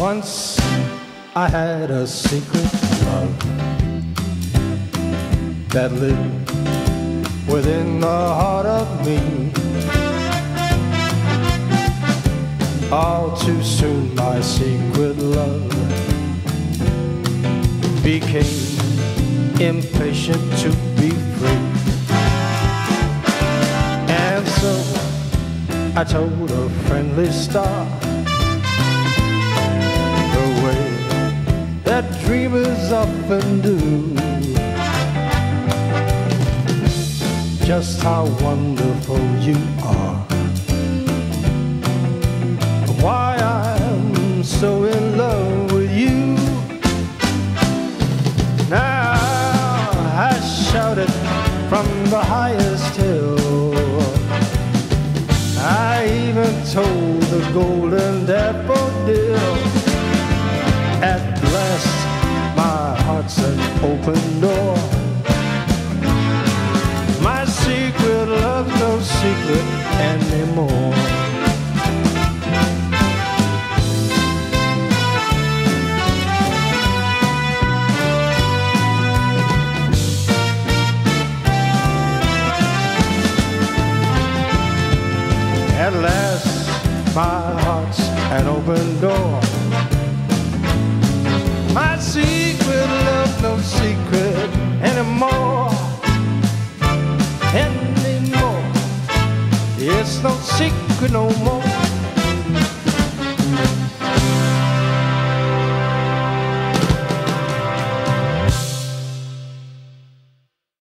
Once I had a secret love that lived within the heart of me. All too soon, my secret love became impatient to be free. And so I told a friendly star that dreamers often do. Just how wonderful you are. Why I'm so in love with you. Now I shouted from the highest hill. I even told the golden open door. My secret love's no secret anymore. At last, my heart's an open door. My secret It's no secret no more.